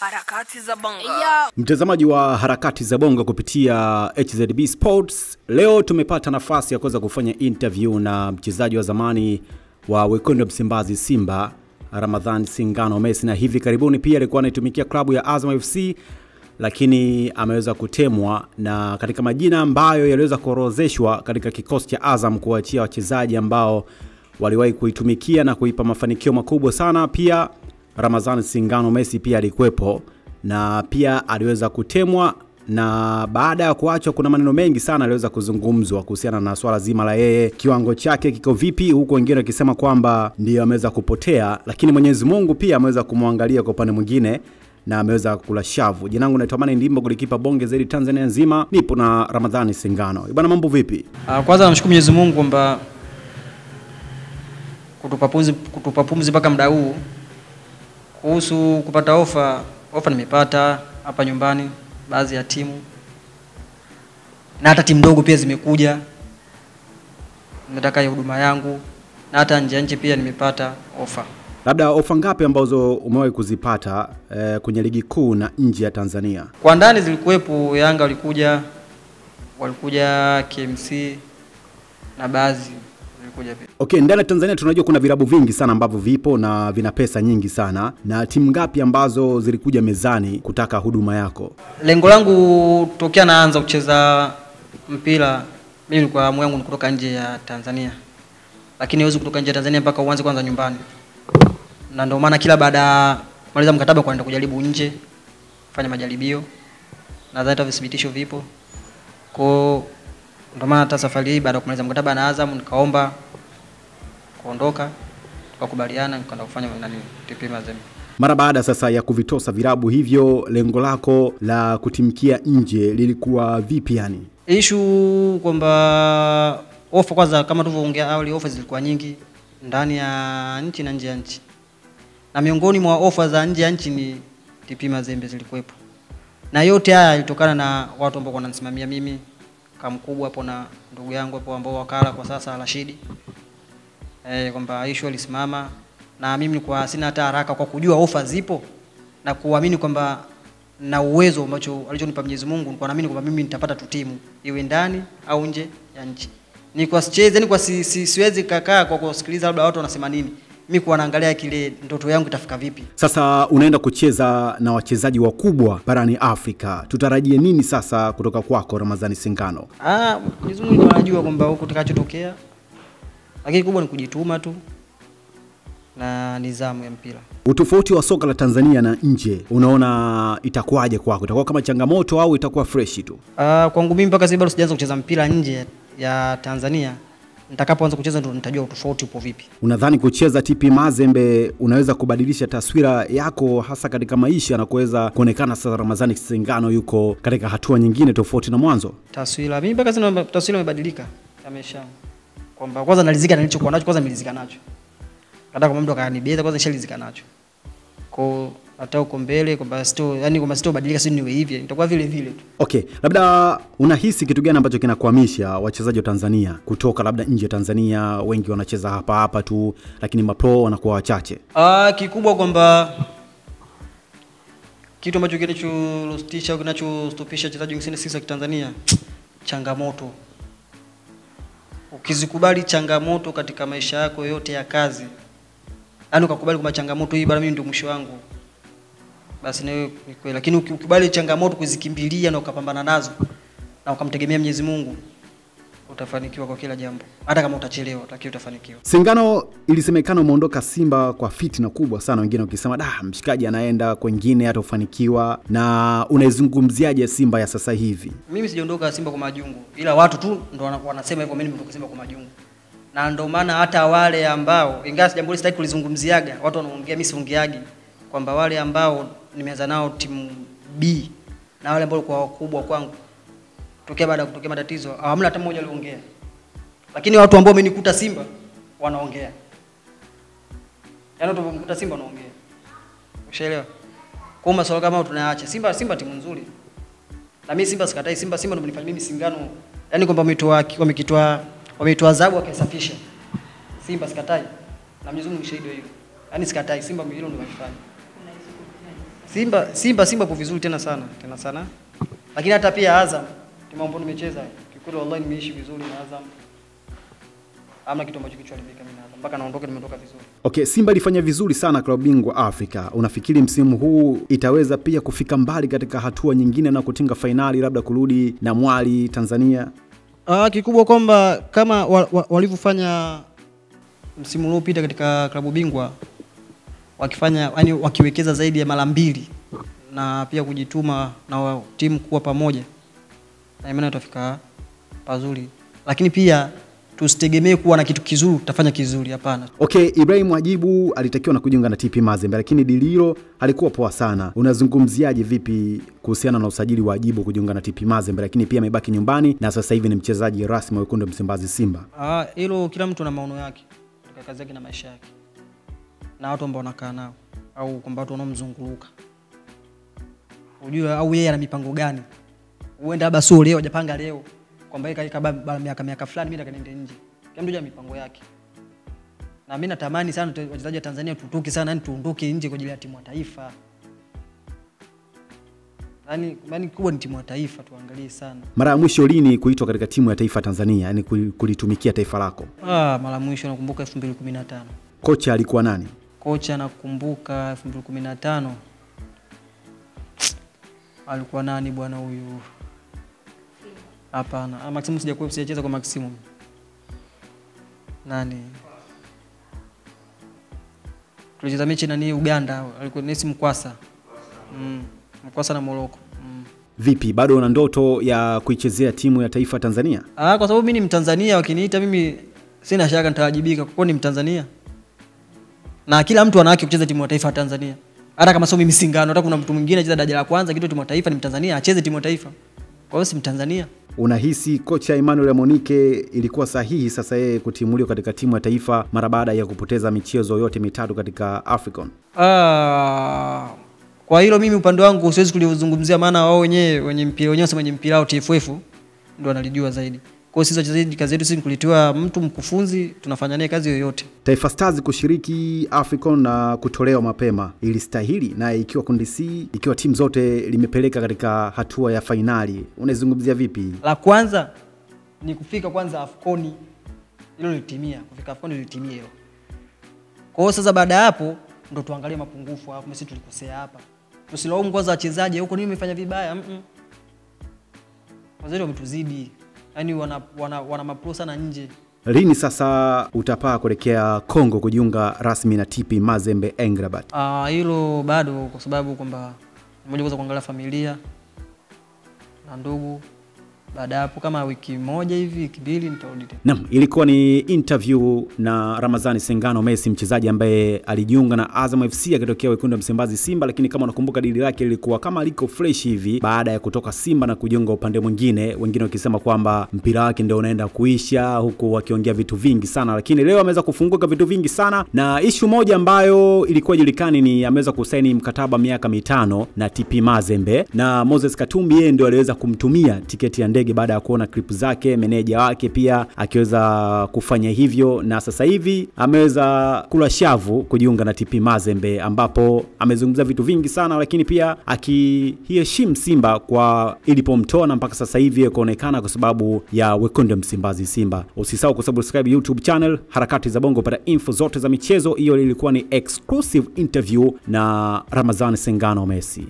harakati za bonga yeah. Mtazamaji wa harakati za bonga kupitia HZB Sports, leo tumepata nafasi ya kuweza kufanya interview na mchezaji wa zamani wa wekundu wa Msimbazi Simba Ramadhan Singano Messi, na hivi karibuni pia alikuwa anaitumikia klabu ya Azam FC, lakini ameweza kutemwa na katika majina ambayo yaliweza kuorozeshwa katika kikosi cha Azam kuachia wachezaji ambao waliwahi kuitumikia na kuipa mafanikio makubwa sana. Pia Ramadhan Singano Messi pia alikuwepo na pia aliweza kutemwa na baada ya kuachwa, kuna maneno mengi sana aliweza kuzungumzwa kuhusiana na swala zima la yeye kiwango chake kiko vipi, huku wengine wakisema kwamba ndiyo ameweza kupotea, lakini Mwenyezi Mungu pia ameweza kumwangalia kwa upande mwingine na ameweza kula shavu. Jina langu naitwa Ndimbo, kulikipa bonge zaidi Tanzania nzima. Nipo na Ramadhani Singano. Bwana, mambo vipi? Ah, Kwanza namshukuru Mwenyezi Mungu kwamba kutupa pumzi kutupa pumzi mpaka muda huu. Kuhusu kupata ofa, ofa nimepata hapa nyumbani, baadhi ya timu na hata timu ndogo pia zimekuja, nataka hiyo huduma yangu, na hata nje ya nchi pia nimepata ofa. Labda ofa ngapi ambazo umewahi kuzipata eh, kwenye ligi kuu na nje ya Tanzania? Kwa ndani zilikuwepo, Yanga walikuja, walikuja KMC na baadhi zilikuja pia. Okay, ndani ya Tanzania tunajua kuna vilabu vingi sana ambavyo vipo na vina pesa nyingi sana, na timu ngapi ambazo zilikuja mezani kutaka huduma yako? Lengo langu tokea naanza kucheza mpira, mimi nilikuwa hamu yangu ni kutoka nje ya Tanzania, lakini huwezi kutoka nje ya Tanzania mpaka uanze kwanza nyumbani, na ndio maana kila baada ya kumaliza mkataba kwenda kujaribu nje, kufanya majaribio, nadhani hata vithibitisho vipo. Kwa ndio maana hata safari hii baada ya kumaliza mkataba na Azam nikaomba kuondoka, tukakubaliana, nikaenda kufanya nani TP Mazembe. Mara baada sasa ya kuvitosa virabu hivyo, lengo lako la kutimkia nje lilikuwa vipi? Yani Ishu kwamba ofa kwanza, kama tulivyoongea awali, ofa zilikuwa nyingi ndani ya nchi na nje ya nchi, na miongoni mwa ofa za nje ya nchi ni TP Mazembe zilikuwepo, na yote haya yalitokana na watu ambao wananisimamia mimi kamkubwa mkubwa hapo na ndugu yangu hapo ambao wakala kwa sasa Rashidi, eh, kwamba issue alisimama na mimi nilikuwa sina hata haraka kwa kujua ofa zipo na kuamini kwamba na uwezo ambacho alichonipa Mwenyezi Mungu, nilikuwa naamini kwamba mimi nitapata tu timu iwe ndani au nje ya nchi. Ni kwa sicheze, nilikuwa kwa si, si, siwezi kakaa kwa kusikiliza labda watu wanasema nini. Mimi kuwa naangalia kile ndoto yangu itafika vipi. sasa unaenda kucheza na wachezaji wakubwa barani Afrika, tutarajie nini sasa kutoka kwako Ramadhani Singano? Ah, Mwenyezi Mungu anajua kwamba huko kitakachotokea. Lakini kubwa ni kujituma tu na nidhamu ya mpira. Utofauti wa soka la Tanzania na nje, unaona itakuwaje kwako? Itakuwa kama changamoto au itakuwa freshi tu? Uh, kwangu mimi mpaka sasa bado sijaanza kucheza mpira nje ya Tanzania. Nitakapoanza kucheza ndo nitajua utofauti upo vipi. Unadhani kucheza TP Mazembe unaweza kubadilisha taswira yako hasa katika maisha na kuweza kuonekana sasa Ramadhani Singano yuko katika hatua nyingine tofauti na mwanzo? taswira mimi mpaka sasa taswira imebadilika ya maisha yangu kwamba kwanza nalizika na nilichokuwa nacho kwanza nilizika nacho hata kama mtu akanibeza kwanza nishalizika nacho kwa hata huko mbele kwamba sito yani kwamba sito badilika si niwe hivi nitakuwa vile vile tu Okay, labda unahisi kitu gani ambacho kinakwamisha wachezaji wa Tanzania kutoka labda nje ya Tanzania? Wengi wanacheza hapa hapa tu, lakini mapro wanakuwa wachache. ah kikubwa kwamba kitu ambacho kinachostisha au kinachostopisha wachezaji wengine sisi wa Tanzania changamoto ukizikubali changamoto katika maisha yako yote ya kazi yaani ukakubali kwamba changamoto hii bana mimi ndio mwisho wangu basi na wewe ni kweli. Lakini ukikubali changamoto kuzikimbilia na ukapambana nazo na ukamtegemea Mwenyezi Mungu utafanikiwa kwa kila jambo hata kama utachelewa lakini utafanikiwa Singano, ilisemekana umeondoka Simba kwa fitna kubwa sana, wengine wakisema da, mshikaji anaenda kwengine hatafanikiwa. Na unaizungumziaje Simba ya sasa hivi? mimi sijaondoka Simba kwa majungu, ila watu tu ndo wana- wanasema hivyo, mimi nimetoka Simba kwa majungu, na ndo maana hata wale ambao, ingawa jambo hili sitaki kulizungumziaga, watu wanaongea, mimi siongeagi kwamba wale ambao nimeanza nao timu B na wale ambao walikuwa wakubwa kwangu tokea baada ya kutokea matatizo, hamna hata mmoja aliongea, lakini watu ambao wamenikuta Simba wanaongea, yaani watu wamekuta Simba wanaongea, ushaelewa? Kwa masuala kama tunayaacha. Simba Simba timu nzuri, na mimi Simba sikatai. Simba Simba ndio mimi Singano, yani kwamba wametoa wamekitoa wametoa adhabu wakaisafisha. Simba sikatai, na Mwenyezi Mungu shahidi wa hilo, yani sikatai. Simba hilo ndio nafanya Simba Simba Simba kwa vizuri tena sana tena sana, lakini hata pia Azam timu ambayo nimecheza kikweli, wallahi nimeishi vizuri na Azam, amna kitu ambacho kichwaribika mimi na Azam mpaka naondoka, nimetoka vizuri. Okay, Simba ilifanya vizuri sana klabu bingwa Afrika. Unafikiri msimu huu itaweza pia kufika mbali katika hatua nyingine na kutinga fainali, labda kurudi na mwali Tanzania? Ah, kikubwa kwamba kama wa, wa, walivyofanya msimu uliopita katika klabu bingwa wakifanya yani wakiwekeza zaidi ya mara mbili na pia kujituma na timu kuwa pamoja, imani utafika pazuri, lakini pia tusitegemee kuwa na kitu kizuri tutafanya kizuri, hapana. Okay, Ibrahim Ajibu alitakiwa na kujiunga na TP Mazembe, lakini dililo alikuwa poa sana. Unazungumziaje vipi kuhusiana na usajili wa Ajibu kujiunga na TP Mazembe, lakini pia amebaki nyumbani na sasa hivi ni mchezaji rasmi wa wekundu wa Msimbazi Simba? Ah, hilo kila mtu ana maono yake katika kazi yake na maisha yake na watu ambao wanakaa nao au kwamba watu wanaomzunguruka ujue, au yeye ana mipango gani. Huenda labda sio leo, hajapanga leo kwamba kaika miaka miaka fulani mimi nataka nje. Kila mtu mipango yake, na mimi natamani sana wachezaji wa Tanzania tutuki sana, yani tuondoke nje kwa ajili ya timu ya taifa. Yani, yani kubwa ni timu ya taifa, tuangalie sana. Mara ya mwisho lini kuitwa katika timu ya taifa Tanzania, yani kulitumikia taifa lako? Ah, mara mwisho nakumbuka 2015 Kocha alikuwa nani? kocha nakumbuka 2015 alikuwa nani bwana huyu? Hapana, ah, Maximum sijakuwa sijacheza kwa Maximum. Nani? Tulicheza mechi nani Uganda, alikuwa Nesi Mkwasa. Mm, Mkwasa na Morocco. Mm. Vipi, bado una ndoto ya kuichezea timu ya taifa Tanzania? Ah, kwa sababu mimi ni Mtanzania, wakiniita mimi sina shaka nitawajibika kwa kuwa ni Mtanzania. Na kila mtu ana haki kucheza timu ya taifa ya Tanzania. Hata kama sio mimi Singano, hata kuna mtu mwingine anacheza daraja la kwanza kitu timu ya taifa ni Mtanzania, acheze timu ya taifa. Kwa hiyo si Mtanzania. Unahisi kocha Emmanuel Amonike ilikuwa sahihi sasa yeye kutimuliwa katika timu ya taifa mara baada ya kupoteza michezo yote mitatu katika African? Ah, kwa hilo mimi upande wangu siwezi kulizungumzia, maana wao wenyewe wenye mpira wenyewe wasema wenye mpira wao TFF ndo analijua zaidi. Kwa hiyo sisi wachezaji kazi yetu sisi kulitiwa mtu mkufunzi, tunafanya naye kazi yoyote. Taifa Stars kushiriki Afcon na kutolewa mapema ilistahili, na ikiwa kundi C, ikiwa timu zote limepeleka katika hatua ya fainali, unaizungumzia vipi? La kwanza ni kufika kwanza Afconi, hilo lilitimia. Kufika Afcon lilitimia hilo. Kwa hiyo sasa, baada ya hapo ndo tuangalie mapungufu, hapo sisi tulikosea hapa. Tusilaumu kwanza wachezaji huko, nini umefanya vibaya. Mm -mm. Wachezaji wametuzidi, yaani wana, wana, wana mapro sana nje. Lini sasa utapaa kuelekea Kongo kujiunga rasmi na TP Mazembe Engrabat? Ah, hilo bado, kwa sababu kwamba moja kwanza kuangalia familia na ndugu. Baada hapo kama wiki moja hivi, wiki mbili nitarudi tena. Naam, ilikuwa ni interview na Ramazani Sengano Messi, mchezaji ambaye alijiunga na Azam FC akitokea wekundu wa Msimbazi Simba, lakini kama unakumbuka dili lake lilikuwa kama liko fresh hivi baada ya kutoka Simba na kujiunga upande mwingine, wengine wakisema kwamba mpira wake ndio unaenda kuisha, huku wakiongea vitu vingi sana, lakini leo ameweza kufunguka vitu vingi sana, na ishu moja ambayo ilikuwa julikani ni ameweza kusaini mkataba miaka mitano na TP Mazembe, na Moses Katumbi yeye ndio aliweza kumtumia tiketi ya ndege baada ya kuona clip zake, meneja wake pia akiweza kufanya hivyo, na sasa hivi ameweza kula shavu kujiunga na TP Mazembe, ambapo amezungumza vitu vingi sana, lakini pia akiheshimu Simba kwa ilipomtoa na mpaka sasa hivi kuonekana kwa sababu ya wekundu Msimbazi Simba. Usisahau kusubscribe YouTube channel Harakati za Bongo pata info zote za michezo. Hiyo ilikuwa ni exclusive interview na ramazan Sengano Messi.